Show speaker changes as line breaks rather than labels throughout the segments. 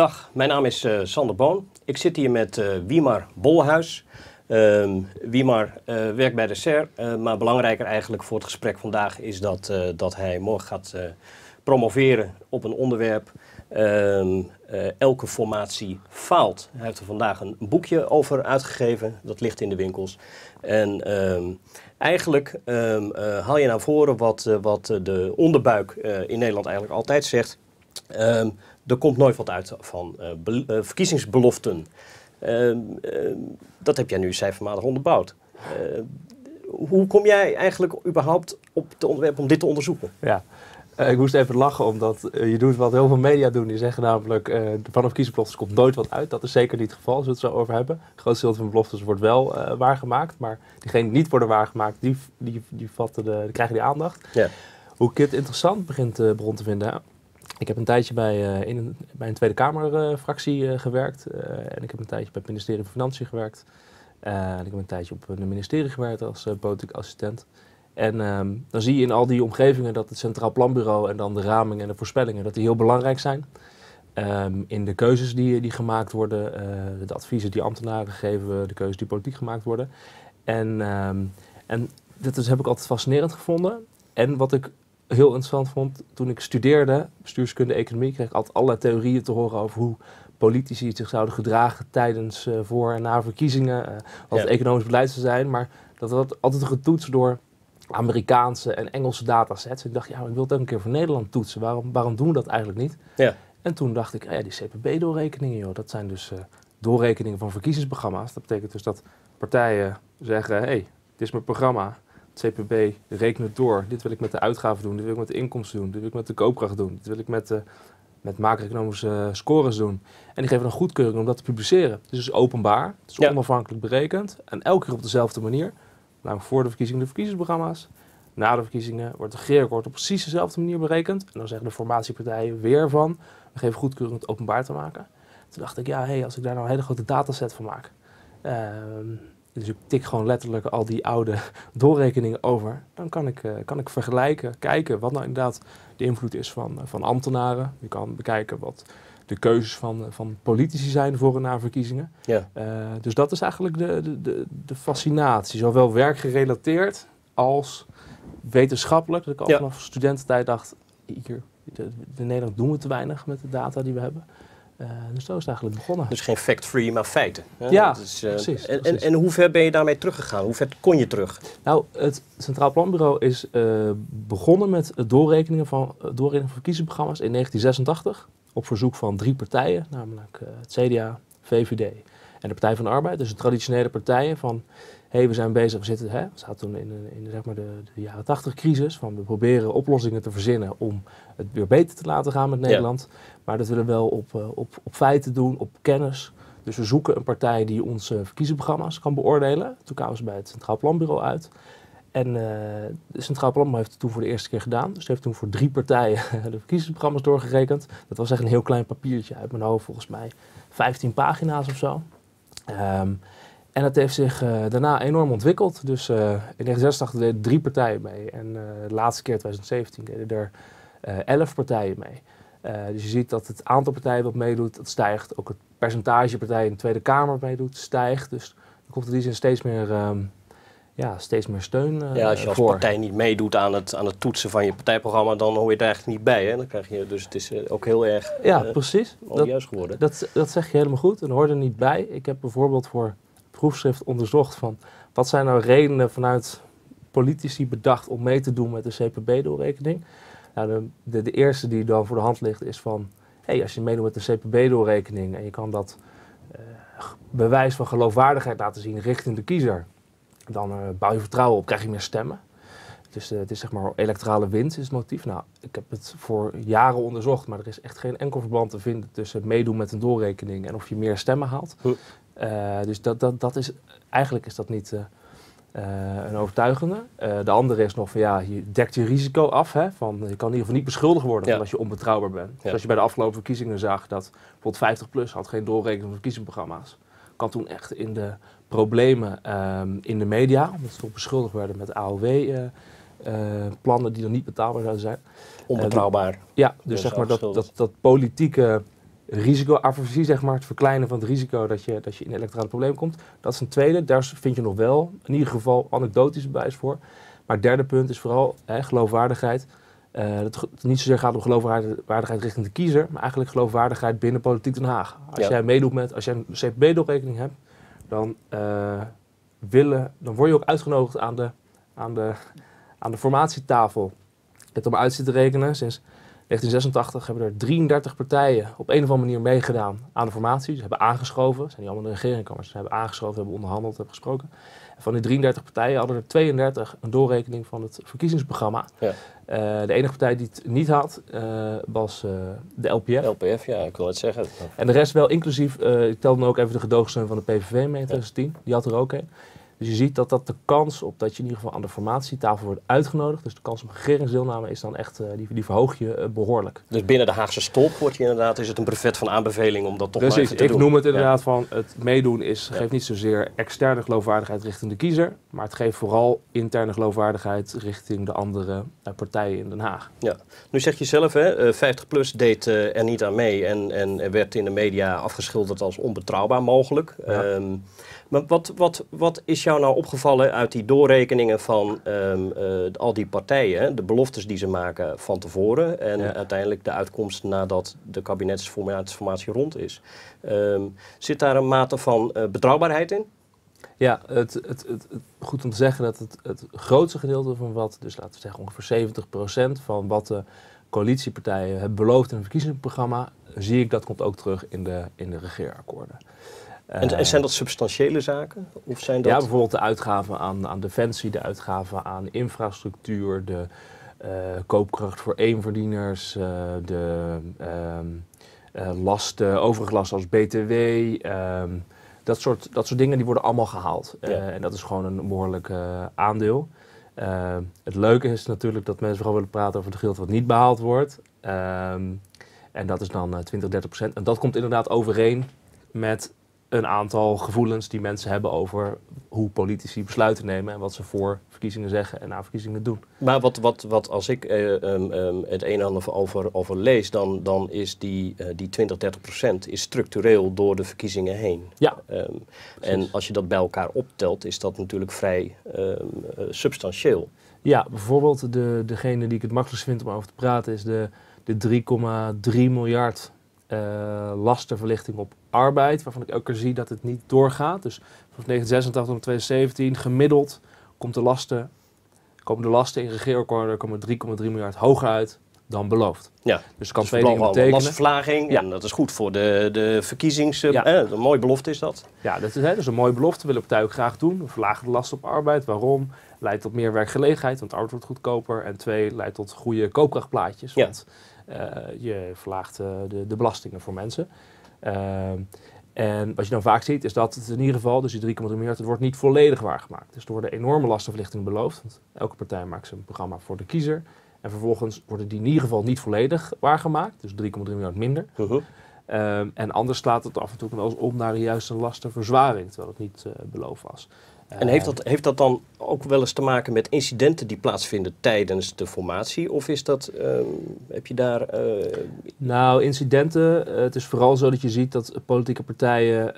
Dag, mijn naam is uh, Sander Boon. Ik zit hier met uh, Wiemar Bolhuis. Uh, werkt bij de SER, maar belangrijker eigenlijk voor het gesprek vandaag is dat, dat hij morgen gaat promoveren op een onderwerp. Ehm, elke formatie faalt. Hij heeft er vandaag een boekje over uitgegeven, dat ligt in de winkels. En ehm, eigenlijk haal je naar voren wat, wat de onderbuik in Nederland eigenlijk altijd zegt. Er komt nooit wat uit van uh, verkiezingsbeloften. Uh, dat heb jij nu cijfermatig onderbouwd. hoe kom jij eigenlijk überhaupt op het onderwerp om dit te onderzoeken?
Ja, ik moest even lachen, omdat je doet wat heel veel media doen. Die zeggen namelijk, uh, van de verkiezingsbeloftes komt nooit wat uit. Dat is zeker niet het geval, als we het zo over hebben. Het grootste deel van de beloftes wordt wel waargemaakt. Maar diegenen die niet worden waargemaakt, die, die, die, vatten de, die krijgen die aandacht. Ja. Hoe ik het interessant begint, begon te vinden, ik heb een tijdje bij, uh, in een, bij een Tweede Kamerfractie uh, gewerkt. Uh, en ik heb een tijdje bij het ministerie van Financiën gewerkt. en ik heb een tijdje op een ministerie gewerkt als politiek assistent. En um, dan zie je in al die omgevingen dat het Centraal Planbureau en dan de ramingen en de voorspellingen, dat die heel belangrijk zijn. Um, in de keuzes die, die gemaakt worden, de adviezen die ambtenaren geven, de keuzes die politiek gemaakt worden. En, um, en dat is, heb ik altijd fascinerend gevonden. En wat ik heel interessant vond, toen ik studeerde, bestuurskunde, economie, kreeg ik altijd allerlei theorieën te horen over hoe politici zich zouden gedragen tijdens, uh, voor en na verkiezingen, uh, wat het economisch beleid zou zijn. Maar dat werd altijd getoetst door Amerikaanse en Engelse datasets. Ik dacht, ja, ik wil het ook een keer voor Nederland toetsen. Waarom, waarom doen we dat eigenlijk niet? Ja. En toen dacht ik, ja, die CPB-doorrekeningen, joh, dat zijn dus uh, doorrekeningen van verkiezingsprogramma's. Dat betekent dus dat partijen zeggen, hé, hey, dit is mijn programma. CPB, reken het door. Dit wil ik met de uitgaven doen, dit wil ik met de inkomsten doen, dit wil ik met de koopkracht doen, dit wil ik met, de, met macro-economische scores doen. En die geven dan goedkeuring om dat te publiceren. Dus het is openbaar, het is onafhankelijk berekend en elke keer op dezelfde manier. Namelijk voor de verkiezingen de verkiezingsprogramma's. Na de verkiezingen wordt de regeerakkoord op precies dezelfde manier berekend. En dan zeggen de formatiepartijen weer van, we geven goedkeuring om het openbaar te maken. Toen dacht ik, ja, hey, als ik daar nou een hele grote dataset van maak. Uh, dus ik tik gewoon letterlijk al die oude doorrekeningen over. Dan kan ik, uh, kan ik vergelijken, kijken wat nou inderdaad de invloed is van, uh, van ambtenaren. Je kan bekijken wat de keuzes van, van politici zijn voor en na verkiezingen. Ja. Uh, dus dat is eigenlijk de, de, de, de, fascinatie. Zowel werkgerelateerd als wetenschappelijk. Dat ik al ja. vanaf studententijd dacht, hier, in Nederland doen we te weinig met de data die we hebben. Uh, dus zo is het eigenlijk begonnen.
Dus geen fact-free, maar feiten.
Hè? Ja, is, uh, precies,
en, En, en, hoe ver ben je daarmee teruggegaan? Hoe ver kon je terug?
Nou, het Centraal Planbureau is uh, begonnen met het doorrekenen van, doorrekenen van verkiezingsprogramma's in 1986. Op verzoek van drie partijen, namelijk het CDA, VVD en de Partij van de Arbeid. Dus de traditionele partijen van hey, we zijn bezig, we zitten, hè, we zaten toen in, in, in zeg maar de, de, jaren 80 crisis, van we proberen oplossingen te verzinnen om het weer beter te laten gaan met Nederland. Maar dat willen we wel op, uh, op, op feiten doen, op kennis. Dus we zoeken een partij die onze verkiezingsprogramma's kan beoordelen. Toen kwamen ze bij het Centraal Planbureau uit. En uh, het Centraal Planbureau heeft het toen voor de eerste keer gedaan. Dus heeft toen voor drie partijen de verkiezingsprogramma's doorgerekend. Dat was echt een heel klein papiertje uit mijn hoofd, volgens mij 15 pagina's of zo. Um, en dat heeft zich uh, daarna enorm ontwikkeld. Dus uh, in 1986 deden drie partijen mee. En uh, de laatste keer, 2017, deden er elf partijen mee. dus je ziet dat het aantal partijen wat meedoet, dat stijgt. Ook het percentage partijen in de Tweede Kamer meedoet, stijgt. Dus er komt in die zin steeds meer, um, ja, steeds meer steun
Ja, als je als
voor.
partij niet meedoet aan het, aan het toetsen van je partijprogramma, dan hoor je er eigenlijk niet bij. Hè? Dan krijg je, dus het is ook heel erg
ja, precies.
Dat, geworden.
Dat, dat zeg je helemaal goed. En hoort er niet bij. Ik heb bijvoorbeeld voor proefschrift onderzocht van wat zijn nou redenen vanuit politici bedacht om mee te doen met de CPB-doorrekening. Nou, de, de, eerste die dan voor de hand ligt is van, hey, als je meedoet met de CPB-doorrekening en je kan dat uh, bewijs van geloofwaardigheid laten zien richting de kiezer, dan uh, bouw je vertrouwen op, krijg je meer stemmen. Dus uh, het is zeg maar electorale winst is het motief. Nou, ik heb het voor jaren onderzocht, maar er is echt geen enkel verband te vinden tussen meedoen met een doorrekening en of je meer stemmen haalt. Uh, dus dat, dat, dat is, eigenlijk is dat niet uh, uh, een overtuigende. de andere is nog van ja, je dekt je risico af. Hè, van, je kan in ieder geval niet beschuldigd worden ja. als je onbetrouwbaar bent. Ja. Dus als je bij de afgelopen verkiezingen zag dat bijvoorbeeld 50 plus had geen doorrekening van verkiezingsprogramma's. Kan toen echt in de problemen um, in de media, omdat ze toch beschuldigd werden met AOW. Plannen die dan niet betaalbaar zouden zijn.
Onbetrouwbaar.
ja, dus zeg maar dat, dat, dat politieke risicoaversie, zeg maar, het verkleinen van het risico dat je, dat je in electorale problemen komt. Dat is een tweede. Daar vind je nog wel in ieder geval anekdotisch bewijs voor. Maar het derde punt is vooral hè, geloofwaardigheid. Uh, dat het niet zozeer gaat om geloofwaardigheid richting de kiezer, maar eigenlijk geloofwaardigheid binnen politiek Den Haag. Als jij meedoet met, als jij een CPB-doelrekening hebt, dan, uh, willen, dan word je ook uitgenodigd aan de, aan de, aan de formatietafel. Het om uit te rekenen, sinds 1986 hebben er 33 partijen op een of andere manier meegedaan aan de formatie. Ze hebben aangeschoven, zijn niet allemaal de regering maar ze hebben aangeschoven, hebben onderhandeld, hebben gesproken. En van die 33 partijen hadden er 32 een doorrekening van het verkiezingsprogramma. Ja. Uh, de enige partij die het niet had, uh, was uh, de LPF.
LPF, ja, ik wil het zeggen.
En de rest wel, inclusief, ik telde ook even de gedoogsteun van de PVV mee in 2010. Die had er ook een. Dus je ziet dat, dat de kans op dat je in ieder geval aan de formatietafel wordt uitgenodigd, dus de kans op regeringsdeelname is dan echt, uh, die, die verhoog je uh, behoorlijk.
Dus binnen de Haagse stolp wordt je inderdaad, is het een brevet van aanbeveling om dat toch dus maar even te
ik
doen?
ik noem het inderdaad van, het meedoen is, ja. geeft niet zozeer externe geloofwaardigheid richting de kiezer, maar het geeft vooral interne geloofwaardigheid richting de andere uh, partijen in Den Haag.
Ja, nu zeg je zelf, hè, 50PLUS deed er niet aan mee en, en werd in de media afgeschilderd als onbetrouwbaar mogelijk. Ja. Um, maar wat, wat, wat is jou nou opgevallen uit die doorrekeningen van um, uh, al die partijen, de beloftes die ze maken van tevoren en ja. uiteindelijk de uitkomst nadat de kabinetsformatie rond is? Um, zit daar een mate van uh, betrouwbaarheid in?
Ja, het, het, het, het, goed om te zeggen dat het, het grootste gedeelte van wat, dus laten we zeggen ongeveer 70% van wat de coalitiepartijen hebben beloofd in het verkiezingsprogramma, zie ik dat komt ook terug in de, in de regeerakkoorden.
En, en, zijn dat substantiële zaken? Of zijn dat...
Ja, bijvoorbeeld de uitgaven aan, aan defensie, de uitgaven aan infrastructuur, de uh, koopkracht voor eenverdieners, uh, de um, uh, lasten, overige lasten als BTW. Um, dat, soort, dat soort dingen die worden allemaal gehaald. Ja. en dat is gewoon een behoorlijk aandeel. het leuke is natuurlijk dat mensen vooral willen praten over het geld wat niet behaald wordt. En dat is dan 20, 30 procent. En dat komt inderdaad overeen met een aantal gevoelens die mensen hebben over hoe politici besluiten nemen en wat ze voor verkiezingen zeggen en na verkiezingen doen.
Maar wat, wat, wat als ik uh, um, um, het een en ander over, over lees, dan, dan is die, uh, die 20, 30 procent is structureel door de verkiezingen heen.
Ja.
Um, en als je dat bij elkaar optelt, is dat natuurlijk vrij uh, substantieel.
Ja, bijvoorbeeld de, degene die ik het makkelijkst vind om over te praten is de, de 3,3 miljard lastenverlichting op arbeid, waarvan ik elke keer zie dat het niet doorgaat. Dus van 1986 tot 2017 gemiddeld komt de lasten, komen de lasten in regeerakkoorden komen 3,3 miljard hoger uit dan beloofd.
Ja,
dus het kan dus twee dingen betekenen.
Lastverlaging, ja. en dat is goed voor de, de verkiezings... Ja. Eh, een mooie belofte is dat.
Ja, dat is, hè, dus een mooie belofte, willen partijen ook graag doen. We verlagen de lasten op arbeid. Waarom? Leidt tot meer werkgelegenheid, want arbeid wordt goedkoper. En twee, leidt tot goede koopkrachtplaatjes, want uh, je verlaagt uh, de, de belastingen voor mensen. Uh, en wat je dan vaak ziet is dat het in ieder geval, dus die 3,3 miljard, het wordt niet volledig waargemaakt. Dus er worden enorme lastenverlichtingen beloofd. Want elke partij maakt zijn programma voor de kiezer. En vervolgens worden die in ieder geval niet volledig waargemaakt. Dus 3,3 miljard minder. Uh -huh. um, en anders slaat het af en toe wel eens om naar de juiste lastenverzwaring, terwijl het niet uh, beloofd was.
En heeft dat, heeft dat dan ook wel eens te maken met incidenten die plaatsvinden tijdens de formatie? Of is dat, uh, heb je daar... Uh...
Nou, incidenten, uh, het is vooral zo dat je ziet dat politieke partijen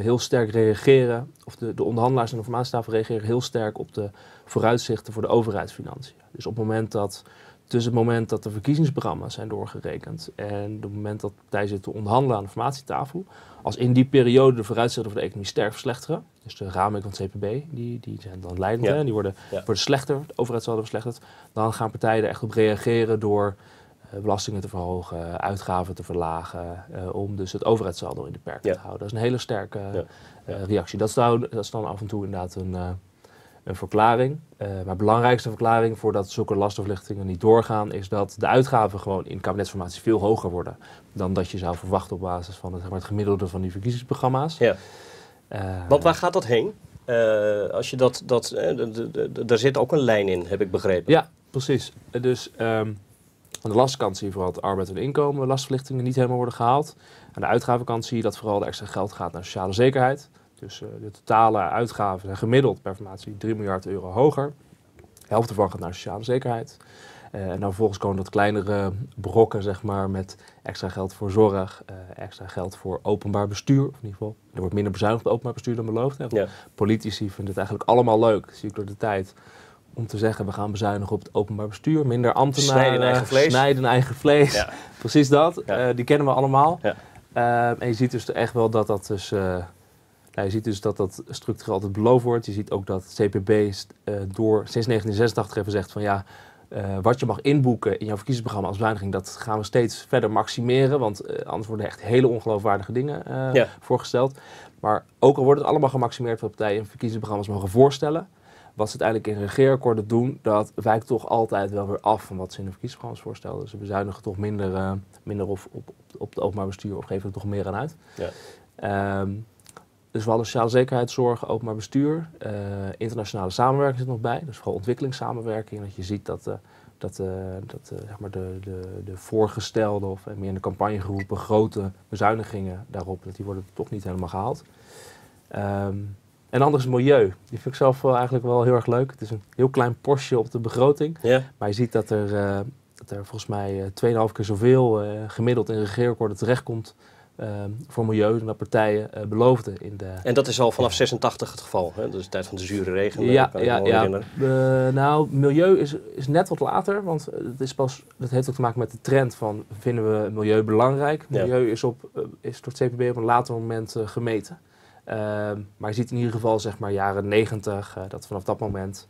heel sterk reageren, of de, de onderhandelaars en de formatietafel reageren heel sterk op de vooruitzichten voor de overheidsfinanciën. Dus op het moment dat, tussen het moment dat de verkiezingsprogramma's zijn doorgerekend en het moment dat partijen zitten te onderhandelen aan de formatietafel, als in die periode de vooruitzichten voor de economie sterk verslechteren, dus de ramen van het CPB, die, die zijn dan leidend ja. en die worden, ja. worden slechter, de overheidssaldo verslechterd, dan gaan partijen er echt op reageren door uh, belastingen te verhogen, uitgaven te verlagen, uh, om dus het overheidssaldo in de perken ja. te houden. Dat is een hele sterke uh, reactie. Dat is, dan, dat is dan af en toe inderdaad een, een verklaring. maar de belangrijkste verklaring voordat zulke lastenverlichtingen niet doorgaan, is dat de uitgaven gewoon in kabinetsformatie veel hoger worden dan dat je zou verwachten op basis van het, zeg maar, het gemiddelde van die verkiezingsprogramma's.
Ja. Uh, Want waar gaat dat heen? Uh, als je dat, dat, uh, daar zit ook een lijn in, heb ik begrepen.
Ja, precies. Dus um, aan de lastenkant zie je vooral dat arbeid en inkomen, lastverlichtingen niet helemaal worden gehaald. Aan de uitgavenkant zie je dat vooral extra geld gaat naar sociale zekerheid. Dus de totale uitgaven zijn gemiddeld per formatie 3 miljard euro hoger. De helft ervan gaat naar sociale zekerheid. en dan vervolgens komen dat kleinere brokken, zeg maar, met extra geld voor zorg, extra geld voor openbaar bestuur. Of in ieder geval, er wordt minder bezuinigd op openbaar bestuur dan beloofd. Ja. Politici vinden het eigenlijk allemaal leuk, zie ik door de tijd om te zeggen, we gaan bezuinigen op het openbaar bestuur, minder ambtenaren,
snijden eigen vlees.
Snijden eigen vlees. Ja. Precies dat, die kennen we allemaal. Ja. En je ziet dus echt wel dat dat dus... Nou, je ziet dus dat dat structureel altijd beloofd wordt. Je ziet ook dat CPB uh, door sinds 1986 heeft gezegd van ja, uh, wat je mag inboeken in jouw verkiezingsprogramma als bezuiniging, dat gaan we steeds verder maximeren. Want anders worden echt hele ongeloofwaardige dingen ja. voorgesteld. Maar ook al wordt het allemaal gemaximeerd wat partijen in verkiezingsprogramma's mogen voorstellen, wat ze uiteindelijk in regeerakkoorden doen, dat wijkt toch altijd wel weer af van wat ze in de verkiezingsprogramma's voorstellen. Dus ze bezuinigen toch minder, minder op, op, op het openbaar bestuur of geven er toch meer aan uit. Ja. Um, dus we hadden sociale zekerheidszorg, openbaar bestuur, uh, internationale samenwerking zit nog bij. Dus vooral ontwikkelingssamenwerking. Dat je ziet dat, uh, dat, dat zeg maar de, de, de voorgestelde of meer in de campagne geroepen grote bezuinigingen daarop, dat die worden toch niet helemaal gehaald. Um, en anders milieu. Die vind ik zelf wel eigenlijk wel heel erg leuk. Het is een heel klein postje op de begroting. Maar je ziet dat er, dat er volgens mij uh, 2,5 keer zoveel gemiddeld in regeerakkoorden terechtkomt voor milieu dat partijen beloofden. In de,
en dat is al vanaf 86 het geval, hè? Dus de tijd van de zure regen.
Ja, ja, ja. nou, milieu is, is net wat later, want het is pas, dat heeft ook te maken met de trend van vinden we milieu belangrijk. Milieu is, op, is door het CPB op een later moment gemeten. Ehm, maar je ziet in ieder geval, zeg maar, jaren negentig, uh, dat vanaf dat moment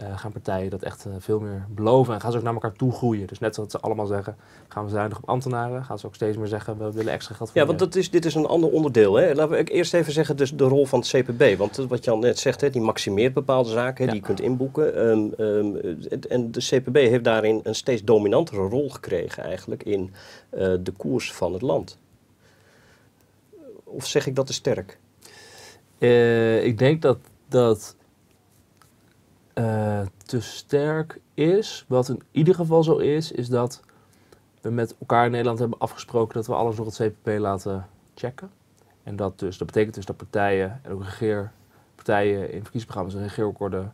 uh, gaan partijen dat echt uh, veel meer beloven en gaan ze ook naar elkaar toe groeien. Dus net zoals ze allemaal zeggen, gaan we zuinig op ambtenaren, gaan ze ook steeds meer zeggen, we willen extra geld
voor Ja, want dat is, dit is een ander onderdeel. Hè? Laten we eerst even zeggen, dus de rol van het CPB. Want wat Jan net zegt, hè, die maximeert bepaalde zaken, ja. die je kunt inboeken. Um, um, en de CPB heeft daarin een steeds dominantere rol gekregen eigenlijk in de koers van het land. Of zeg ik dat te sterk?
Ik denk dat dat uh, te sterk is. Wat in ieder geval zo is, is dat we met elkaar in Nederland hebben afgesproken dat we alles door het CPP laten checken. En dat, dus, dat betekent dus dat partijen en ook regeerpartijen in verkiezingsprogramma's en regeerakkoorden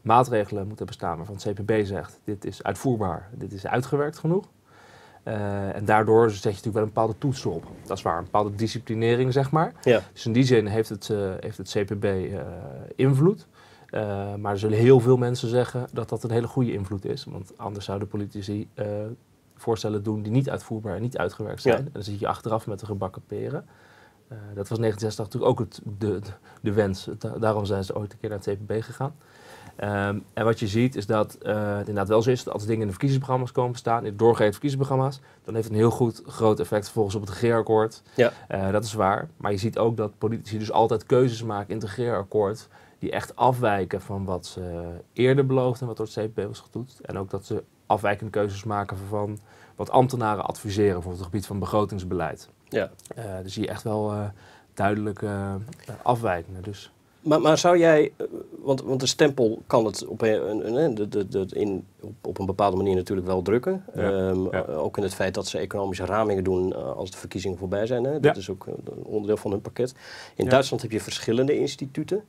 maatregelen moeten bestaan waarvan het CPB zegt dit is uitvoerbaar, dit is uitgewerkt genoeg. Uh, en daardoor zet je natuurlijk wel een bepaalde toets op. Dat is waar, een bepaalde disciplinering, zeg maar. Ja. Dus in die zin heeft het, uh, heeft het CPB uh, eh, invloed. maar er zullen heel veel mensen zeggen dat dat een hele goede invloed is. Want anders zouden politici voorstellen doen die niet uitvoerbaar en niet uitgewerkt zijn. Ja. En dan zit je achteraf met de gebakken peren. dat was 1960 natuurlijk ook het, de, de, de wens. daarom zijn ze ooit een keer naar het CPB gegaan. Um, en wat je ziet is dat het inderdaad wel zo is dat als dingen in de verkiezingsprogramma's komen staan, in doorgegeven verkiezingsprogramma's, dan heeft het een heel goed groot effect vervolgens op het regeerakkoord. Ja. Dat is waar. Maar je ziet ook dat politici dus altijd keuzes maken in het regeerakkoord die echt afwijken van wat ze eerder beloofden en wat door het CPB was getoetst. En ook dat ze afwijkende keuzes maken van wat ambtenaren adviseren voor het gebied van begrotingsbeleid. Ja. Uh, dus zie je echt wel duidelijke afwijkingen. Dus.
Maar, maar zou jij, eh, want, want de stempel kan het op een, een, de, de, de, in, op, op een bepaalde manier natuurlijk wel drukken. Ehm, ook in het feit dat ze economische ramingen doen uh, als de verkiezingen voorbij zijn. Hè? Dat is ook een onderdeel van hun pakket. In Duitsland heb je verschillende instituten.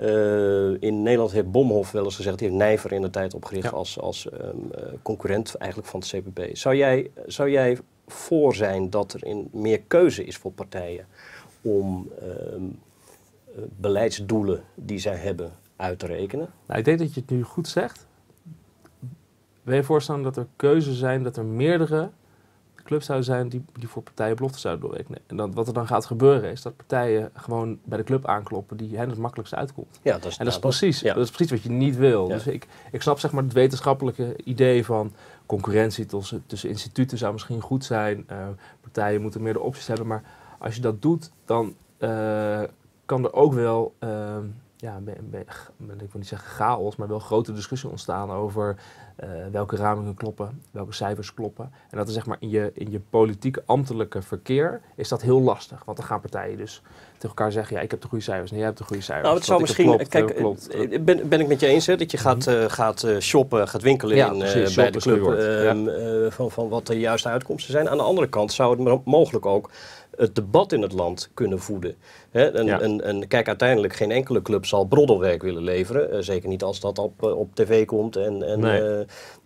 Uh, in Nederland heeft Bomhof wel eens gezegd, die heeft Nijver in de tijd opgericht als, als um, concurrent eigenlijk van het CPB. Zou jij, zou jij voor zijn dat er in meer keuze is voor partijen om... Um, eh, beleidsdoelen die zij hebben uit te rekenen?
Nou, ik denk dat je het nu goed zegt. Wil je voorstellen dat er keuzes zijn, dat er meerdere clubs zouden zijn die, die voor partijen beloften zouden doorrekenen. En dan, wat er dan gaat gebeuren is dat partijen gewoon bij de club aankloppen die hen het makkelijkste uitkomt. Ja, dat is, en dat is, precies, dat is precies wat je niet wil. Dus ik, ik snap zeg maar het wetenschappelijke idee van concurrentie tussen, tussen instituten zou misschien goed zijn. Uh, partijen moeten meer de opties hebben. Maar als je dat doet, dan uh, kan er ook wel, uh, ja, ik wil niet zeggen chaos, maar wel grote discussie ontstaan over uh, welke ramingen kloppen, welke cijfers kloppen. En dat is zeg maar in je, in je politieke ambtelijke verkeer is dat heel lastig. Want dan gaan partijen dus tegen elkaar zeggen, ja ik heb de goede cijfers, nee jij hebt de goede cijfers.
Nou het zou misschien, klopt, kijk, klopt. Eh, ben, ben ik met je eens hè, dat je gaat, uh, gaat shoppen, gaat winkelen in, bij de club ehm, van, van wat de juiste uitkomsten zijn. Aan de andere kant zou het mogelijk ook het debat in het land kunnen voeden. Hè? En,
Ja.
en, en kijk, uiteindelijk geen enkele club zal broddelwerk willen leveren. eh, zeker niet als dat op, eh, op tv komt. En, en,
Nee.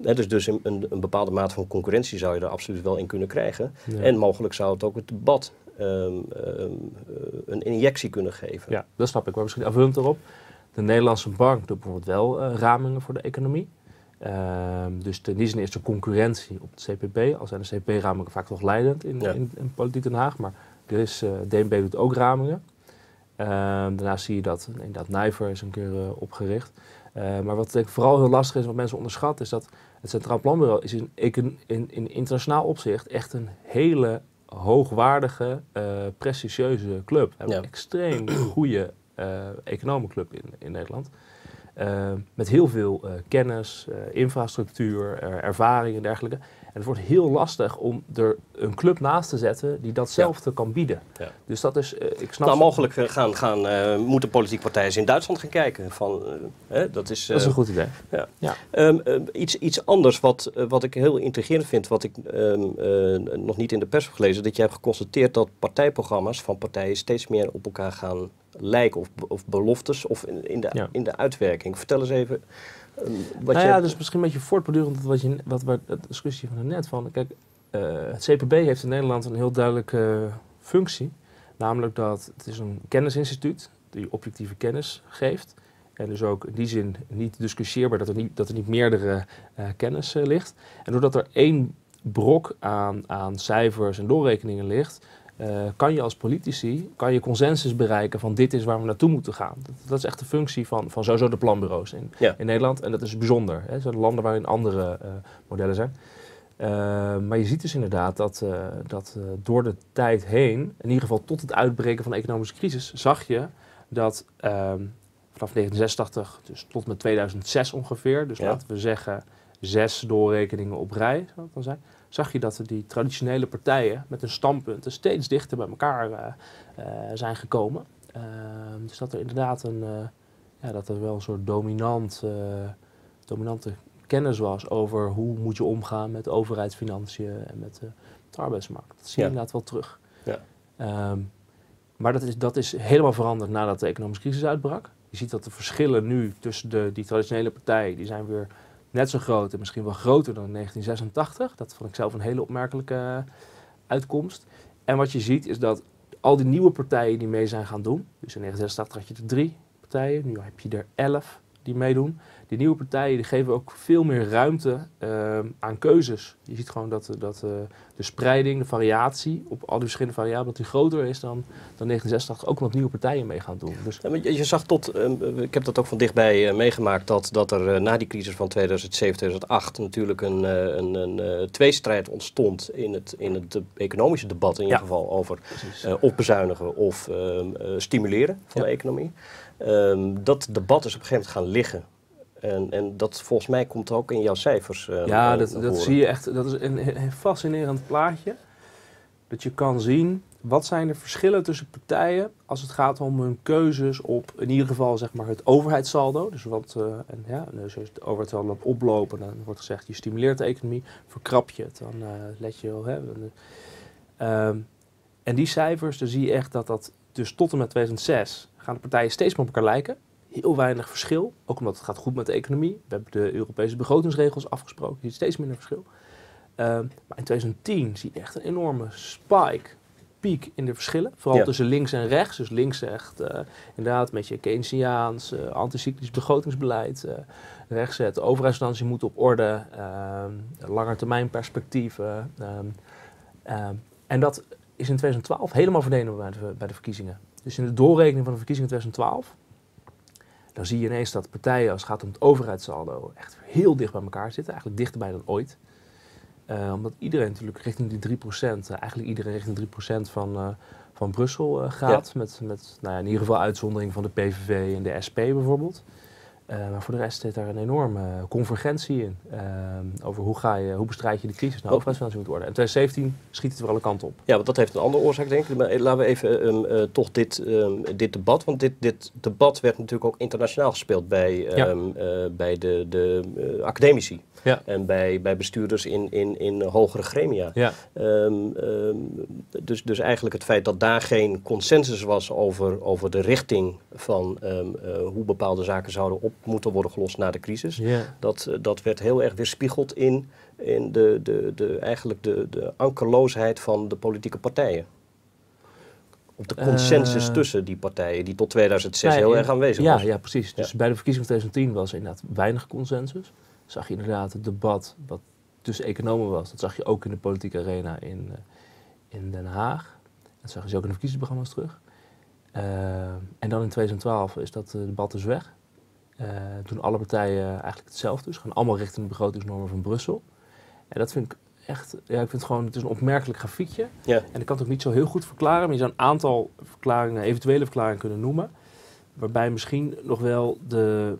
eh, dus dus een, een, een bepaalde mate van concurrentie zou je er absoluut wel in kunnen krijgen.
Ja.
En mogelijk zou het ook het debat ehm, ehm, eh, een injectie kunnen geven.
Ja, dat snap ik. Maar misschien afvullend erop. De Nederlandse bank doet bijvoorbeeld wel ramingen voor de economie. Ehm, dus die zin is er concurrentie op het CPB. Al zijn de CPB-ramingen vaak toch leidend in,
Ja.
in, in politiek Den Haag. Maar er is, eh, DNB doet ook ramingen. Ehm, daarnaast zie je dat inderdaad Nijver is een keer eh, opgericht. Eh, maar wat denk ik vooral heel lastig is, wat mensen onderschatten, is dat het Centraal Planbureau is in, in, in internationaal opzicht echt een hele hoogwaardige, eh, prestigieuze club. We hebben
Ja.
een extreem goede eh economenclub in, in Nederland. Eh, met heel veel eh, kennis, eh, infrastructuur, ervaring en dergelijke. Het wordt heel lastig om er een club naast te zetten die datzelfde kan bieden.
Ja.
Dus dat is, eh, ik snap...
Nou, mogelijk eh, gaan, gaan, eh, moeten politieke partijen in Duitsland gaan kijken. Van, eh, hè, dat is,
Dat is een goed idee.
Ehm, ehm, iets, iets anders wat, wat ik heel intrigerend vind, wat ik ehm, eh, nog niet in de pers heb gelezen, dat je hebt geconstateerd dat partijprogramma's van partijen steeds meer op elkaar gaan lijken, of, of beloftes, of in, in, de,
Ja.
in de uitwerking. Vertel eens even wat
nou
je...
ja, dus misschien een beetje voortbordurend op wat je, wat we, de discussie van net van. Kijk, eh, het CPB heeft in Nederland een heel duidelijke functie. Namelijk dat het is een kennisinstituut die objectieve kennis geeft. En dus ook in die zin niet discussieerbaar dat er niet, dat er niet meerdere eh, kennis eh, ligt. En doordat er één brok aan, aan cijfers en doorrekeningen ligt, eh, kan je als politici kan je consensus bereiken van dit is waar we naartoe moeten gaan. Dat, dat is echt de functie van, van sowieso de planbureaus in,
Ja.
in Nederland. En dat is bijzonder. Hè. Zijn landen waarin andere eh, modellen zijn. Eh, maar je ziet dus inderdaad dat, dat door de tijd heen, in ieder geval tot het uitbreken van de economische crisis, zag je dat ehm, vanaf 1986, dus tot met 2006 ongeveer, dus
Ja.
laten we zeggen zes doorrekeningen op rij, zou het dan zijn, zag je dat die traditionele partijen met hun standpunten steeds dichter bij elkaar eh, eh, zijn gekomen. Ehm, dus dat er inderdaad een, eh, ja, dat er wel een soort dominant, dominante kennis was over hoe moet je omgaan met overheidsfinanciën en met de arbeidsmarkt. Dat zie je
Ja.
inderdaad wel terug.
Ja.
Ehm, maar dat is, dat is helemaal veranderd nadat de economische crisis uitbrak. Je ziet dat de verschillen nu tussen de, die traditionele partijen, die zijn weer net zo groot en misschien wel groter dan in 1986. Dat vond ik zelf een hele opmerkelijke eh, uitkomst. En wat je ziet is dat al die nieuwe partijen die mee zijn gaan doen, dus in 1986 had je er drie partijen, nu heb je er elf die meedoen. Die nieuwe partijen die geven ook veel meer ruimte eh, aan keuzes. Je ziet gewoon dat, dat eh, de spreiding, de variatie op al die verschillende variabelen, dat die groter is dan, dan 1986. Ook omdat nieuwe partijen mee gaan doen. Dus
Ja, maar je, je zag tot, ehm, ik heb dat ook van dichtbij eh, meegemaakt, dat, dat er eh, na die crisis van 2007, 2008 natuurlijk een, eh, een, een eh, tweestrijd ontstond in het, in het economische debat in ieder
Ja.
geval over eh, of bezuinigen of ehm, eh, stimuleren van
Ja.
de economie. Ehm, dat debat is op een gegeven moment gaan liggen. En, en dat volgens mij komt ook in jouw cijfers. eh,
Ja, dat, dat zie je echt. Dat is een, een fascinerend plaatje. Dat je kan zien wat zijn de verschillen tussen partijen als het gaat om hun keuzes op in ieder geval zeg maar het overheidssaldo. Dus wat eh, en ja, dus als het overheidssaldo oplopen, dan wordt gezegd je stimuleert de economie, verkrap je het, dan eh, let je wel. Eh, ehm, en die cijfers, dan zie je echt dat dat dus tot en met 2006 gaan de partijen steeds meer op elkaar lijken. Heel weinig verschil, ook omdat het gaat goed met de economie. We hebben de Europese begrotingsregels afgesproken, je steeds minder verschil. Ehm, maar in 2010 zie je echt een enorme spike, piek in de verschillen. Vooral
Ja.
tussen links en rechts. Dus links zegt eh, inderdaad met je Keynesiaans, eh, anticyclisch begrotingsbeleid. eh rechts zegt de overheidsfinanciën moeten op orde, ehm langetermijn perspectieven. ehm, en dat is in 2012 helemaal verdwenen bij de, bij de verkiezingen. Dus in de doorrekening van de verkiezingen in 2012 dan zie je ineens dat partijen als het gaat om het overheidssaldo echt heel dicht bij elkaar zitten. Eigenlijk dichterbij dan ooit. Eh, omdat iedereen natuurlijk richting die 3%, eh, eigenlijk iedereen richting 3% van, eh, van Brussel gaat. Met, met nou ja, in ieder geval uitzondering van de PVV en de SP bijvoorbeeld. Uh, maar voor de rest zit daar een enorme convergentie in. Uh, over hoe, ga je, hoe bestrijd je de crisis nou overheidsfinanciën moet worden. En 2017 schiet het weer alle kanten op.
Ja, want dat heeft een andere oorzaak, denk ik. Maar laten we even um, uh, toch dit, um, dit debat. Want dit, dit debat werd natuurlijk ook internationaal gespeeld bij, um, ja. bij de, de academici. Ja. En bij, bij bestuurders in, in, in hogere gremia. Ja. dus, dus eigenlijk het feit dat daar geen consensus was over, over de richting van hoe bepaalde zaken zouden op moeten worden gelost na de crisis. Dat, eh, dat werd heel erg weerspiegeld in, in de, de, de, eigenlijk de, de ankerloosheid van de politieke partijen. Op de consensus uh, tussen die partijen, die tot 2006 heel erg aanwezig
ja,
was.
Ja, precies. Dus bij de verkiezingen van 2010 was er inderdaad weinig consensus. Zag je inderdaad het debat wat tussen economen was. Dat zag je ook in de politieke arena in, uh, in Den Haag. Dat zag je ook in de verkiezingsprogramma's terug. Uh, en dan in 2012 is dat debat dus weg. Uh, doen alle partijen eigenlijk hetzelfde. Ze gaan allemaal richting de begrotingsnormen van Brussel. En dat vind ik echt, ja, ik vind het gewoon, het is een opmerkelijk grafiekje. Ja. En ik kan het ook niet zo heel goed verklaren, maar je zou een aantal verklaringen, eventuele verklaringen kunnen noemen. Waarbij misschien nog wel de,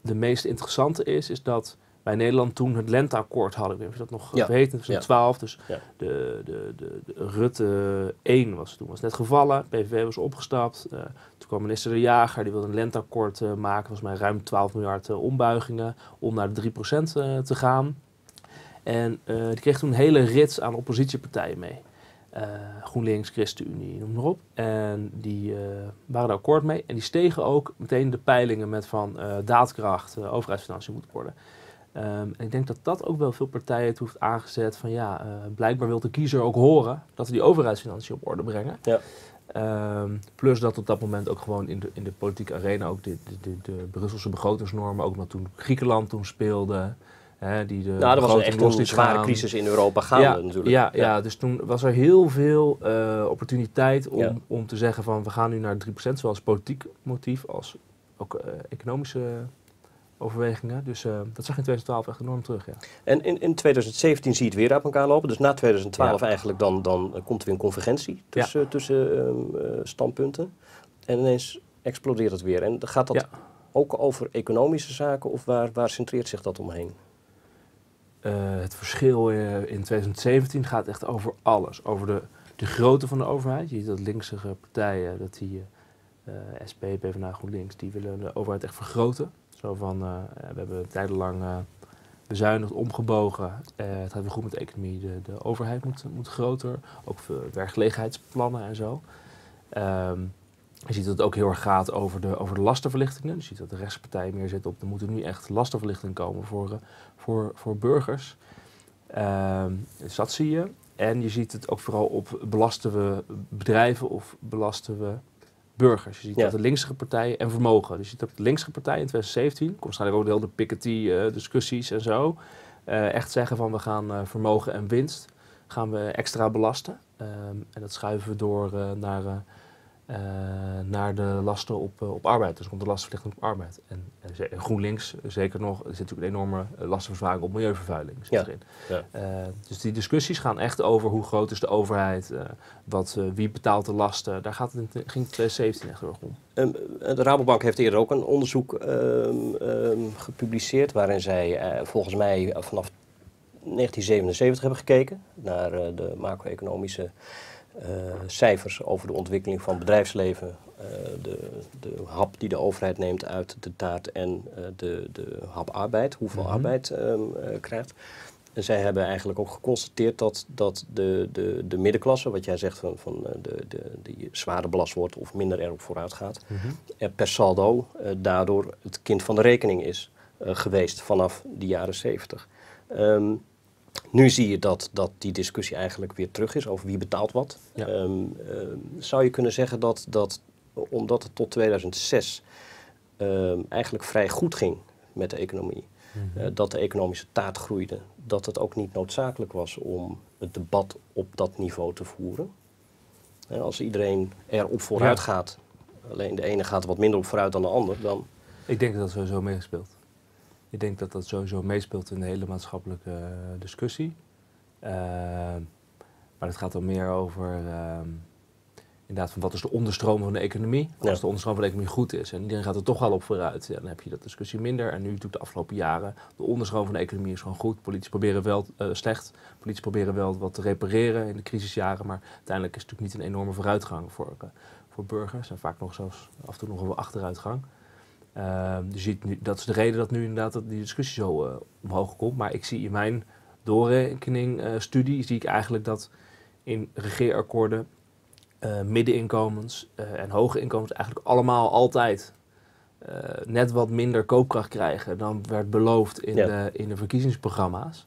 de meest interessante is, is dat bij Nederland toen het lenteakkoord hadden. Ik weet niet of je dat nog ja. weet, in 2012. Dus ja. de, de, de, de, Rutte 1 was toen was net gevallen. PVV was opgestapt. Uh, toen kwam minister De Jager, die wilde een lenteakkoord uh, maken. Volgens mij ruim 12 miljard uh, ombuigingen om naar de 3% te gaan. En die kreeg toen een hele rits aan oppositiepartijen mee. GroenLinks, ChristenUnie, noem maar op. En die waren daar akkoord mee. En die stegen ook meteen de peilingen met van daadkracht, overheidsfinanciën moet worden. Um, en ik denk dat dat ook wel veel partijen het hoeft aangezet van ja, uh, blijkbaar wil de kiezer ook horen dat we die overheidsfinanciën op orde brengen. Ja. Um, plus dat op dat moment ook gewoon in de, in de politieke arena ook de, de, de, de Brusselse begrotingsnormen, ook omdat toen Griekenland toen speelde. Hè, die de
nou, er was echt een zware crisis in Europa gaande
ja,
natuurlijk.
Ja, ja. ja, dus toen was er heel veel uh, opportuniteit om, ja. om te zeggen van we gaan nu naar 3%, zowel politiek motief als ook uh, economische overwegingen. Dus uh, dat zag je in 2012 echt enorm terug. Ja.
En in, in 2017 zie je het weer uit elkaar lopen. Dus na 2012 ja. eigenlijk dan, dan uh, komt er weer een convergentie tussen, ja. tussen uh, standpunten. En ineens explodeert het weer. En gaat dat ook over economische zaken of waar, waar centreert zich dat omheen?
het verschil in 2017 gaat echt over alles. Over de, de grootte van de overheid. Je ziet dat linkse partijen, dat die SP, PvdA, GroenLinks, die willen de overheid echt vergroten. Zo van, uh, we hebben tijdenlang uh, bezuinigd, omgebogen. Uh, het gaat weer goed met de economie. De, de overheid moet, moet groter. Ook werkgelegenheidsplannen en zo. Um, je ziet dat het ook heel erg gaat over de, over de lastenverlichtingen. Je ziet dat de rechtspartijen meer zitten op, er moeten nu echt lastenverlichtingen komen voor, voor, voor burgers. Dus dat zie je. En je ziet het ook vooral op belasten we bedrijven of belasten we burgers. Je ziet ja. dat de linkse partijen en vermogen. Dus je ziet dat de linkse partijen in 2017, komt waarschijnlijk ook de hele Piketty-discussies uh, en zo, uh, echt zeggen van we gaan uh, vermogen en winst gaan we extra belasten. Um, en dat schuiven we door naar, naar de lasten op, op arbeid. Dus komt de lastenverlichting op arbeid. En, en GroenLinks, zeker nog, er zit natuurlijk een enorme lastenverzwaring op milieuvervuiling. Zit ja. erin. Ja. dus die discussies gaan echt over hoe groot is de overheid, wat, wie betaalt de lasten. Daar gaat het in, ging het 2017 echt erg om.
Um, de Rabobank heeft eerder ook een onderzoek um, um, gepubliceerd waarin zij uh, volgens mij vanaf 1977 hebben gekeken naar uh, de macro-economische uh, cijfers over de ontwikkeling van bedrijfsleven, de, de, hap die de overheid neemt uit de taart en de, de hap arbeid, hoeveel mm -hmm. arbeid krijgt. En zij hebben eigenlijk ook geconstateerd dat, dat de, de, de middenklasse, wat jij zegt van, van de, de, die zwaarder belast wordt of minder erop vooruit gaat, mm -hmm. er per saldo uh, daardoor het kind van de rekening is uh, geweest vanaf de jaren zeventig. Um, nu zie je dat, dat die discussie eigenlijk weer terug is over wie betaalt wat. Ja. Um, uh, zou je kunnen zeggen dat, dat omdat het tot 2006 eigenlijk vrij goed ging met de economie, Mm -hmm. uh, dat de economische taart groeide, dat het ook niet noodzakelijk was om het debat op dat niveau te voeren. Als iedereen erop vooruit ja. gaat, alleen de ene gaat er wat minder op vooruit dan de ander, dan...
Ik denk dat dat sowieso meespeelt. Ik denk dat dat sowieso meespeelt in de hele maatschappelijke uh, discussie. maar het gaat dan meer over... ehm, inderdaad van wat is de onderstroom van de economie.
Ja.
Als de onderstroom van de economie goed is en iedereen gaat er toch wel op vooruit, ja, dan heb je dat discussie minder. En nu doet de afgelopen jaren, de onderstroom van de economie is gewoon goed. Politie proberen wel eh, slecht. Politie proberen wel wat te repareren in de crisisjaren, maar uiteindelijk is het natuurlijk niet een enorme vooruitgang voor, eh, voor burgers. En vaak nog zelfs af en toe nog wel achteruitgang. Ehm, dus je ziet nu, dat is de reden dat nu inderdaad dat die discussie zo eh, omhoog komt. Maar ik zie in mijn doorrekening eh, zie ik eigenlijk dat in regeerakkoorden eh, middeninkomens en hoge inkomens eigenlijk allemaal altijd net wat minder koopkracht krijgen dan werd beloofd in,
Ja.
de, in de verkiezingsprogramma's.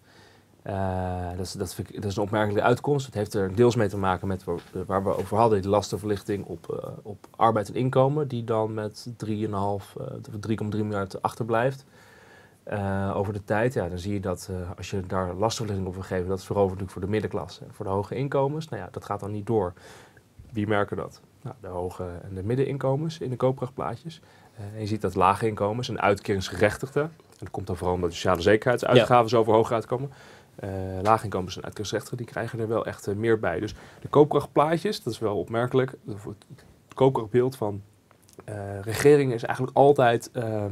Eh, dat, is, dat, vind ik- dat is een opmerkelijke uitkomst. Het heeft er deels mee te maken met waar, waar we over hadden, de lastenverlichting op, eh, op arbeid en inkomen, die dan met 3,5, eh, 3,3 miljard achterblijft. Eh, over de tijd, ja, dan zie je dat als je daar lastenverlichting op wil geven, dat is vooral natuurlijk voor de middenklasse. Voor de hoge inkomens, nou ja, dat gaat dan niet door. Wie merken dat? Nou, de hoge en de middeninkomens in de koopkrachtplaatjes. En je ziet dat lage inkomens en uitkeringsgerechtigden, en dat komt dan vooral omdat de sociale zekerheidsuitgaven zo hoog uitkomen. Eh lage inkomens en uitkeringsgerechtigden, die krijgen er wel echt eh, meer bij. Dus de koopkrachtplaatjes, dat is wel opmerkelijk. Het koopkrachtbeeld van eh regeringen is eigenlijk altijd eh,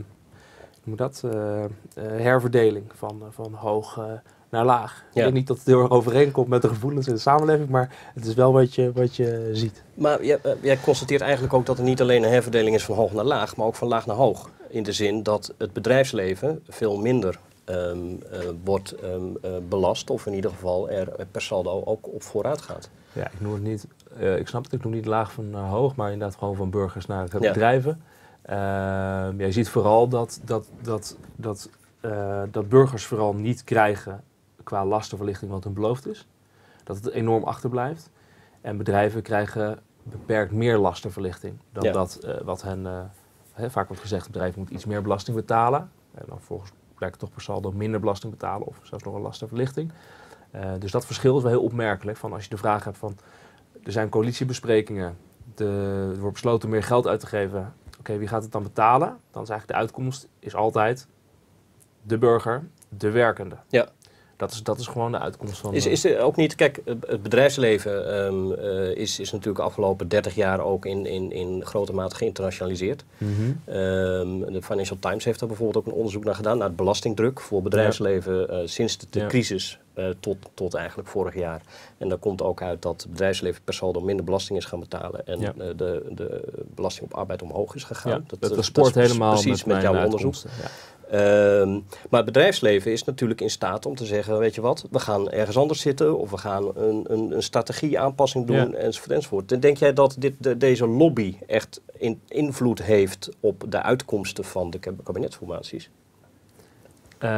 noem dat? Eh, eh, herverdeling van, eh, van hoog eh, naar laag.
Ja.
Ik denk niet dat het heel erg overeenkomt met de gevoelens in de samenleving, maar het is wel wat je, wat je ziet.
Maar jij, eh, jij constateert eigenlijk ook dat er niet alleen een herverdeling is van hoog naar laag, maar ook van laag naar hoog. In de zin dat het bedrijfsleven veel minder ehm, eh, wordt ehm, eh, belast, of in ieder geval er eh, per saldo ook op vooruit gaat.
Ja, ik noem het niet, ik snap het, ik noem niet laag van naar hoog, maar inderdaad gewoon van burgers naar
Ja.
bedrijven. Ehm, ja, je ziet vooral dat, dat, dat, dat, dat burgers vooral niet krijgen qua lastenverlichting wat hun beloofd is. Dat het enorm achterblijft. En bedrijven krijgen beperkt meer lastenverlichting dan
Ja.
dat wat hen... vaak wordt gezegd, bedrijven moeten iets meer belasting betalen. En dan volgens blijkt toch per saldo minder belasting betalen of zelfs nog een lastenverlichting. Eh, dus dat verschil is wel heel opmerkelijk. Van als je de vraag hebt van, er zijn coalitiebesprekingen, de, er wordt besloten meer geld uit te geven. Oké, wie gaat het dan betalen? Dan is eigenlijk de uitkomst is altijd de burger, de werkende.
Ja.
Dat is, dat is gewoon de uitkomst van...
Is, is er ook niet, kijk, het bedrijfsleven ehm, eh, is, is natuurlijk de afgelopen 30 jaar ook in, in, in grote mate geïnternationaliseerd.
mhm.
Ehm, de Financial Times heeft daar bijvoorbeeld ook een onderzoek naar gedaan, naar het belastingdruk voor bedrijfsleven eh, sinds de, de
Ja.
crisis eh, tot, tot eigenlijk vorig jaar. En daar komt ook uit dat het bedrijfsleven per saldo minder belasting is gaan betalen en
Ja.
de, de belasting op arbeid omhoog is gegaan.
Ja,
dat,
dat, dat spoort
is
helemaal
precies met,
mijn
jouw onderzoek.
Ja.
Ehm, maar het bedrijfsleven is natuurlijk in staat om te zeggen, weet je wat, we gaan ergens anders zitten of we gaan een, een, een strategieaanpassing doen
Ja.
enzovoort enzovoort. En denk jij dat dit, de- deze lobby echt in, invloed heeft op de uitkomsten van de kab- kabinetsformaties?
Eh,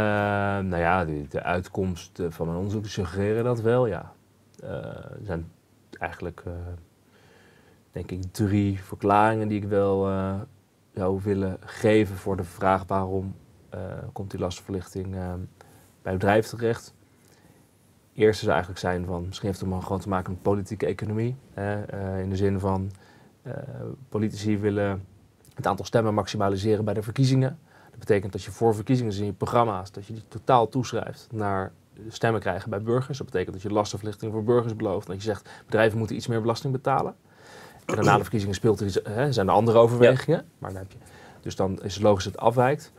nou ja, de, de uitkomsten van mijn onderzoek suggereren dat wel, ja. Eh, er zijn eigenlijk, eh, denk ik, drie verklaringen die ik wel eh, zou willen geven voor de vraag waarom komt die lastenverlichting eh, bij bedrijven terecht. Eerste zou eigenlijk zijn van, misschien heeft het maar gewoon te maken met politieke economie. Hè, eh, in de zin van, eh, politici willen het aantal stemmen maximaliseren bij de verkiezingen. Dat betekent dat je voor verkiezingen in je programma's, dat je die totaal toeschrijft naar stemmen krijgen bij burgers. Dat betekent dat je lastenverlichting voor burgers belooft. Dat je zegt, bedrijven moeten iets meer belasting betalen. En na de verkiezingen speelt er iets, hè, zijn er andere overwegingen. Maar dan heb je, dus dan is het logisch dat het afwijkt.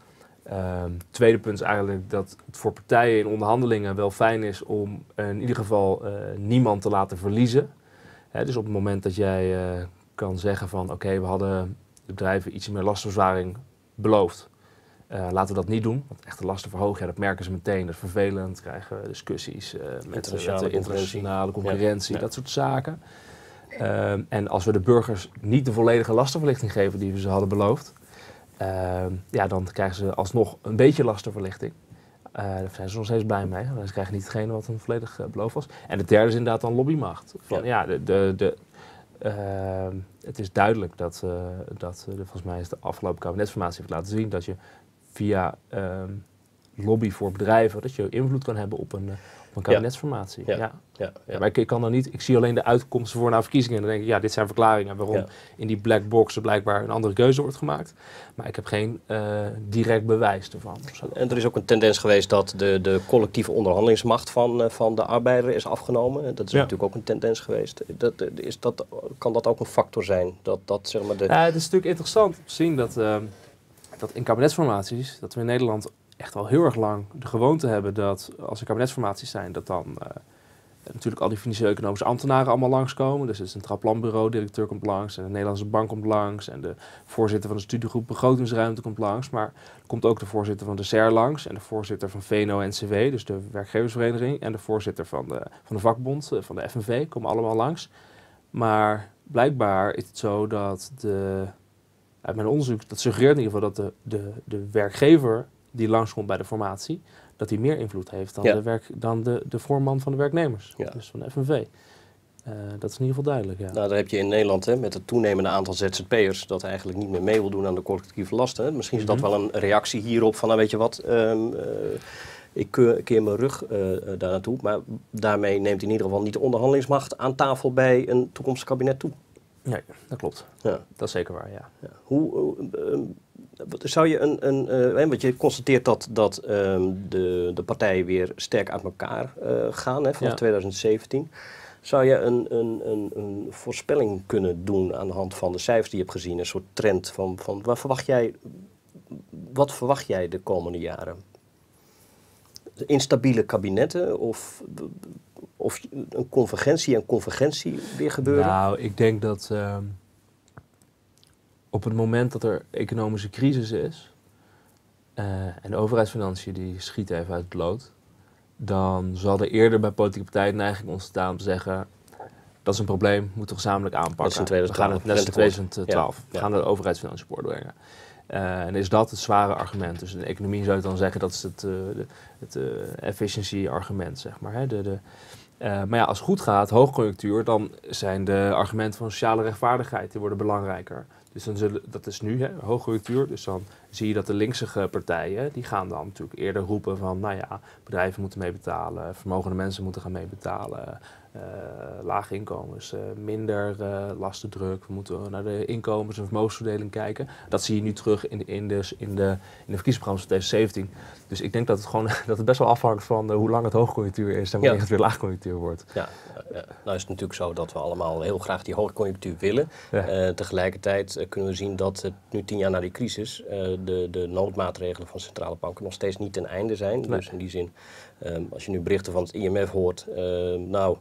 Ehm, tweede punt is eigenlijk dat het voor partijen in onderhandelingen wel fijn is om eh, in ieder geval eh, niemand te laten verliezen. Hè, dus op het moment dat jij eh, kan zeggen van oké, we hadden de bedrijven iets meer lastenverzwaring beloofd. Laten we dat niet doen, want echte lasten verhogen, ja, dat merken ze meteen. Dat is vervelend, krijgen we discussies met, met
Internationale
de internationale concurrentie,
Ja.
dat soort zaken. Ehm, en als we de burgers niet de volledige lastenverlichting geven die we ze hadden beloofd, ehm, ja, dan krijgen ze alsnog een beetje lastenverlichting. Eh, daar zijn ze nog steeds blij mee. Ze krijgen niet hetgene wat hun volledig eh, beloofd was. En de derde is inderdaad dan lobbymacht. Van, ja. de, de, de, ehm, het is duidelijk dat, eh, dat de, volgens mij is de afgelopen kabinetsformatie heeft laten zien dat je via ehm, lobby voor bedrijven, dat je invloed kan hebben op een, een kabinetsformatie.
Ja.
Ja.
Ja, ja.
Maar ik, ik kan dan niet, ik zie alleen de uitkomsten voor na verkiezingen en dan denk ik, ja, dit zijn verklaringen waarom in die black box er blijkbaar een andere keuze wordt gemaakt. Maar ik heb geen eh, direct bewijs ervan.
En er is ook een tendens geweest dat de, de collectieve onderhandelingsmacht van, eh, van de arbeider is afgenomen. Dat is natuurlijk ook een tendens geweest. Dat, eh, is dat, kan dat ook een factor zijn? Dat, dat zeg maar de...
Ja, het is natuurlijk interessant om te zien dat, dat in kabinetsformaties, dat we in Nederland echt al heel erg lang de gewoonte hebben dat als er kabinetsformaties zijn, dat dan eh, natuurlijk al die financieel-economische ambtenaren allemaal langskomen. Dus het Centraal Planbureau, directeur komt langs en de Nederlandse Bank komt langs en de voorzitter van de studiegroep Begrotingsruimte komt langs. Maar komt ook de voorzitter van de SER langs en de voorzitter van VNO-NCW, dus de werkgeversvereniging, en de voorzitter van de, van de vakbond, eh, van de FNV, komen allemaal langs. Maar blijkbaar is het zo dat de, uit mijn onderzoek, dat suggereert in ieder geval dat de, de, de werkgever die langskomt bij de formatie, dat die meer invloed heeft dan,
Ja.
de, werk, dan de, de voorman van de werknemers,
Ja.
dus van de FNV. Eh, dat is in ieder geval duidelijk, ja.
Nou, daar heb je in Nederland hè, met het toenemende aantal ZZP'ers dat eigenlijk niet meer mee wil doen aan de collectieve lasten. Misschien is dat
Mhm.
wel een reactie hierop van, nou weet je wat, ehm, eh, ik keer mijn rug eh, daar naartoe. Maar daarmee neemt in ieder geval niet de onderhandelingsmacht aan tafel bij een toekomstig kabinet toe.
Nee, dat klopt.
Ja.
Dat is zeker waar, ja.
Ja. Hoe, hoe, ehm, zou je een, een eh, want je constateert dat, dat ehm, de, de partijen weer sterk uit elkaar eh, gaan hè, vanaf
Ja.
2017. Zou je een, een, een, een voorspelling kunnen doen aan de hand van de cijfers die je hebt gezien? Een soort trend van, van wat, verwacht jij, wat verwacht jij de komende jaren? Instabiele kabinetten of, of een convergentie en convergentie weer gebeuren?
Nou, ik denk dat ehm, op het moment dat er economische crisis is eh, en de overheidsfinanciën die schieten even uit het lood, dan zal er eerder bij politieke partijen neiging ontstaan om te zeggen dat is een probleem, moeten we gezamenlijk aanpakken.
Net als in 2012,
We gaan het, in
rentekort.
2012.
Ja,
We gaan de overheidsfinanciën op orde brengen. Eh, en is dat het zware argument? Dus in de economie zou je dan zeggen dat is het, de, het eh, efficiency argument, zeg maar. Hè? De, de, eh, maar ja, als het goed gaat, hoogconjunctuur, dan zijn de argumenten van sociale rechtvaardigheid die worden belangrijker. Dus dan zullen, dat is nu hè, hoogconjunctuur, dus dan zie je dat de linkse partijen, die gaan dan natuurlijk eerder roepen van, nou ja, bedrijven moeten meebetalen, vermogende mensen moeten gaan meebetalen, eh, lage inkomens, eh, minder eh, lastendruk, we moeten naar de inkomens- en vermogensverdeling kijken. Dat zie je nu terug in, de, in, de, in, de, in de verkiezingsprogramma's van 2017. Dus ik denk dat het, gewoon, dat het best wel afhangt van hoe lang het hoogconjunctuur is en wanneer
Ja.
het weer laagconjunctuur wordt.
Ja, nou is het natuurlijk zo dat we allemaal heel graag die hoogconjunctuur willen.
Ja.
Tegelijkertijd kunnen we zien dat het nu tien jaar na die crisis de, de noodmaatregelen van centrale banken nog steeds niet ten einde zijn.
Nee.
Dus in die zin, ehm, als je nu berichten van het IMF hoort, ehm, nou,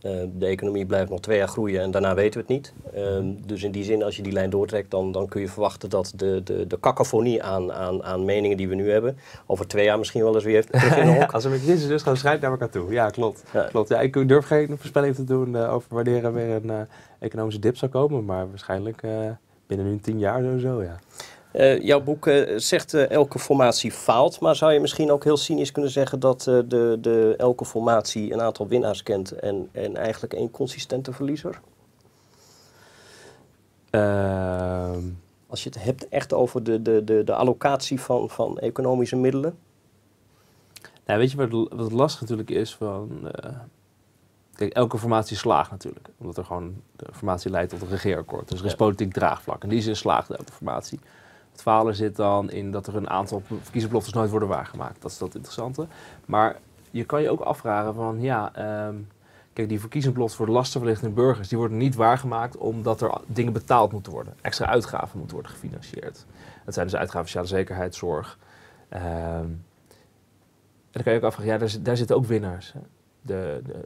eh, de economie blijft nog twee jaar groeien en daarna weten we het niet. Ehm, dus in die zin, als je die lijn doortrekt, dan, dan kun je verwachten dat de, de, de cacophonie aan, aan, aan meningen die we nu hebben, over twee jaar misschien wel eens weer terug in de hok.
als er een crisis is, gaan strijd naar elkaar toe. Ja, klopt.
Ja.
klopt. Ja, ik durf geen voorspelling te doen eh, over wanneer er weer een eh, economische dip zou komen, maar waarschijnlijk eh, binnen nu tien jaar sowieso, ja.
Eh, jouw boek eh, zegt eh, elke formatie faalt, maar zou je misschien ook heel cynisch kunnen zeggen dat de, de, elke formatie een aantal winnaars kent en, en eigenlijk één consistente verliezer?
Ehm,
Als je het hebt echt over de, de, de, de allocatie van, van economische middelen.
nou, weet je wat, wat het lastig natuurlijk is van... kijk, elke formatie slaagt natuurlijk. Omdat er gewoon de formatie leidt tot een regeerakkoord. Dus er is
Ja.
politiek draagvlak. In die zin slaagt elke formatie. Het falen zit dan in dat er een aantal verkiezingsbeloftes nooit worden waargemaakt. Dat is dat interessante. Maar je kan je ook afvragen van, ja... ehm, kijk, die verkiezingsbeloftes voor de lastenverlichting burgers... die worden niet waargemaakt omdat er dingen betaald moeten worden. Extra uitgaven moeten worden gefinancierd. Dat zijn dus uitgaven sociale zekerheid, zorg... Ehm, en dan kan je ook afvragen, ja, daar, zit- daar zitten ook winnaars. De, de,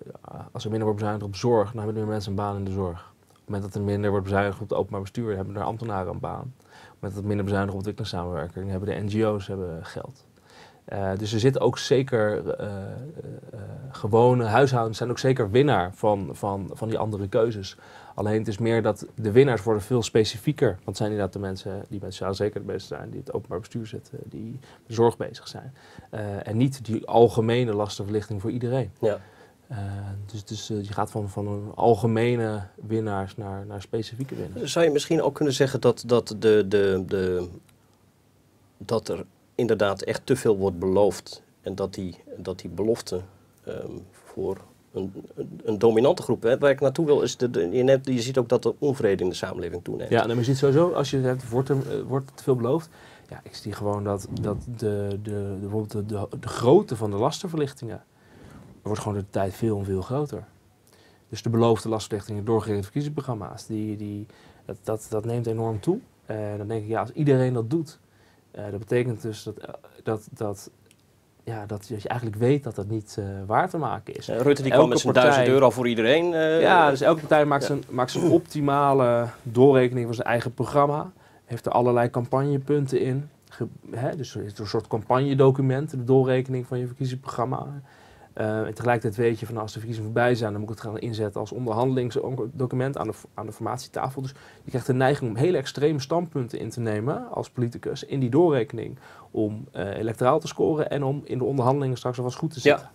als er minder wordt bezuinigd op zorg, dan hebben meer mensen een baan in de zorg. Op het moment dat er minder wordt bezuinigd op het openbaar bestuur, hebben er ambtenaren een baan. Op het er minder bezuinigd op ontwikkelingssamenwerking, hebben de NGO's hebben geld. Eh, dus er zitten ook zeker eh, eh, gewone huishoudens zijn ook zeker winnaar van, van, van die andere keuzes. Alleen het is meer dat de winnaars worden veel specifieker. Want het zijn inderdaad de mensen die met sociale zekerheid bezig zijn, die het openbaar bestuur zitten, die met zorg bezig zijn. En niet die algemene lastenverlichting voor iedereen.
Ja.
Eh, dus dus eh, je gaat van, van een algemene winnaars naar, naar specifieke winnaars.
Zou je misschien ook kunnen zeggen dat, dat, de, de, de, dat er inderdaad echt te veel wordt beloofd. En dat die, dat die belofte ehm, voor een, een, een dominante groep, hè, waar ik naartoe wil, is de, de- je, ziet ook dat de onvrede in de samenleving toeneemt.
Ja, maar je ziet sowieso, als je hebt, wordt er, eh, wordt te veel beloofd. Ja, ik zie gewoon dat, dat de, de, de, bijvoorbeeld de, de, de grootte van de lastenverlichtingen wordt gewoon de tijd veel en veel groter. Dus de beloofde lastenverlichtingen doorgegeven verkiezingsprogramma's, die, die, dat, dat, dat neemt enorm toe. En dan denk ik, ja, als iedereen dat doet, eh, dat betekent dus dat, eh, dat, dat, ja, dat, dat je eigenlijk weet dat dat niet eh, waar te maken is.
Rutte die kwam
Elke
met zijn
partij-
1000 euro voor iedereen.
Ja, dus elke partij maakt,
ja.
zijn, maakt zijn optimale doorrekening van zijn eigen programma. Heeft er allerlei campagnepunten in. Ge- hè, dus is een soort campagnedocument, de doorrekening van je verkiezingsprogramma. Eh, en tegelijkertijd weet je van als de verkiezingen voorbij zijn, dan moet ik het gaan inzetten als onderhandelingsdocument aan de, aan de formatietafel. Dus je krijgt de neiging om hele extreme standpunten in te nemen als politicus in die doorrekening. Om eh, electoraal te scoren en om in de onderhandelingen straks alvast goed te
Ja.
zitten.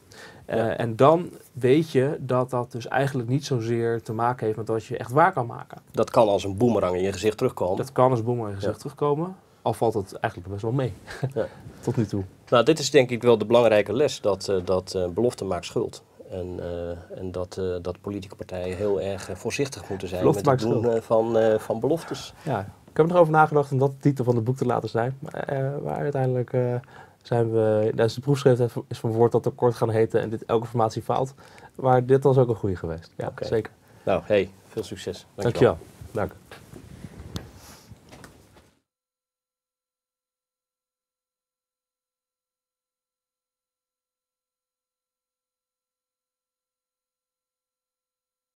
Eh, En dan weet je dat dat dus eigenlijk niet zozeer te maken heeft met wat je echt waar kan maken.
Dat kan als een boemerang in je gezicht terugkomen.
Dat kan als boemerang gezegd
Ja.
terugkomen, al valt het eigenlijk best wel mee.
Ja.
Tot nu toe.
Nou, dit is denk ik wel de belangrijke les, dat, eh, dat eh, belofte maakt schuld. En, eh, en dat, dat politieke partijen heel erg voorzichtig moeten zijn
Belofte
met het doen van, van beloftes.
Ja, ik heb erover nagedacht om dat de titel van het boek te laten zijn. Maar, maar uiteindelijk zijn we... Dus de proefschrift is van woord dat tekort gaan heten en dit elke formatie faalt. Maar dit was ook een goede geweest. Ja, zeker.
Nou, hey, veel succes.
Dankjewel. Dank.